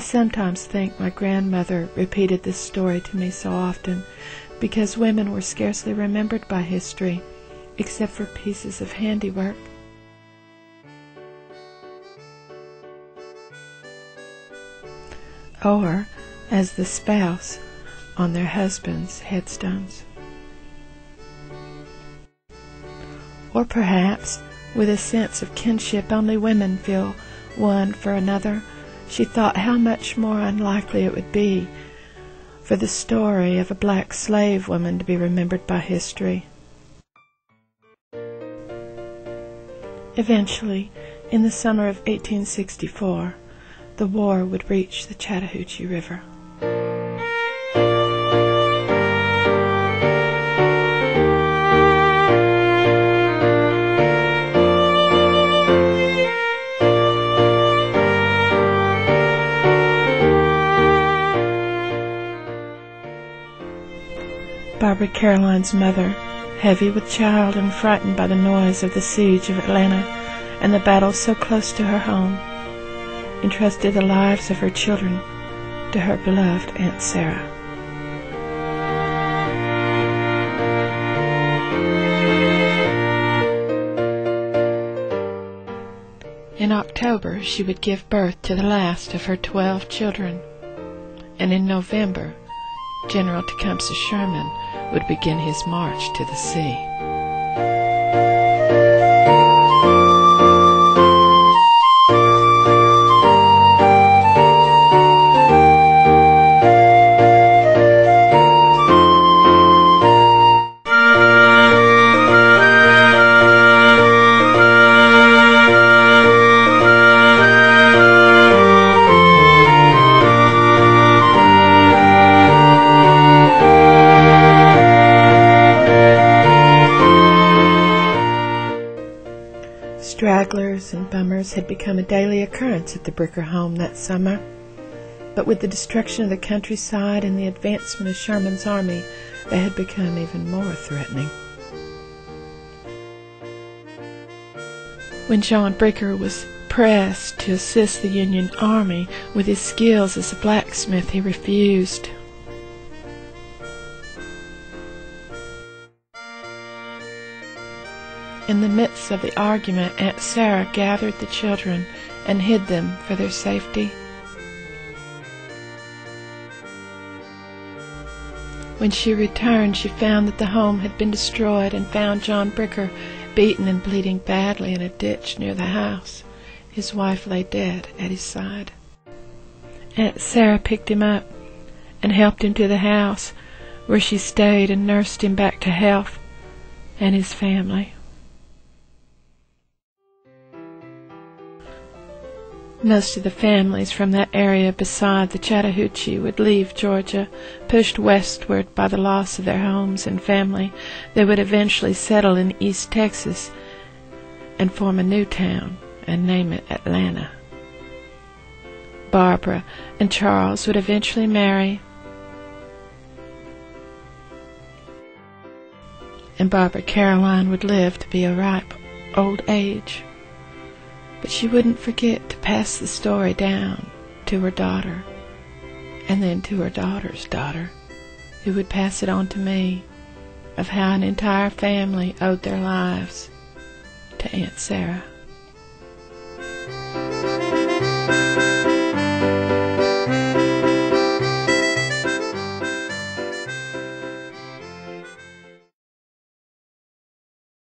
sometimes think my grandmother repeated this story to me so often because women were scarcely remembered by history except for pieces of handiwork. Or as the spouse on their husband's headstones. Or perhaps with a sense of kinship only women feel one for another, she thought how much more unlikely it would be for the story of a black slave woman to be remembered by history. Eventually, in the summer of 1864, the war would reach the Chattahoochee River. Barbara Caroline's mother, heavy with child and frightened by the noise of the siege of Atlanta and the battle so close to her home, entrusted the lives of her children to her beloved Aunt Sarah. In October, she would give birth to the last of her twelve children, and in November, General Tecumseh Sherman would begin his march to the sea. Stragglers and bummers had become a daily occurrence at the Bricker home that summer, but with the destruction of the countryside and the advancement of Sherman's army, they had become even more threatening. When John Bricker was pressed to assist the Union Army with his skills as a blacksmith, he refused. In the midst of the argument, Aunt Sarah gathered the children and hid them for their safety. When she returned, she found that the home had been destroyed and found John Bricker beaten and bleeding badly in a ditch near the house. His wife lay dead at his side. Aunt Sarah picked him up and helped him to the house, where she stayed and nursed him back to health and his family. Most of the families from that area beside the Chattahoochee would leave Georgia, pushed westward by the loss of their homes and family. They would eventually settle in East Texas and form a new town and name it Atlanta. Barbara and Charles would eventually marry, and Barbara Caroline would live to be a ripe old age. But she wouldn't forget to pass the story down to her daughter, and then to her daughter's daughter, who would pass it on to me, of how an entire family owed their lives to Aunt Sarah.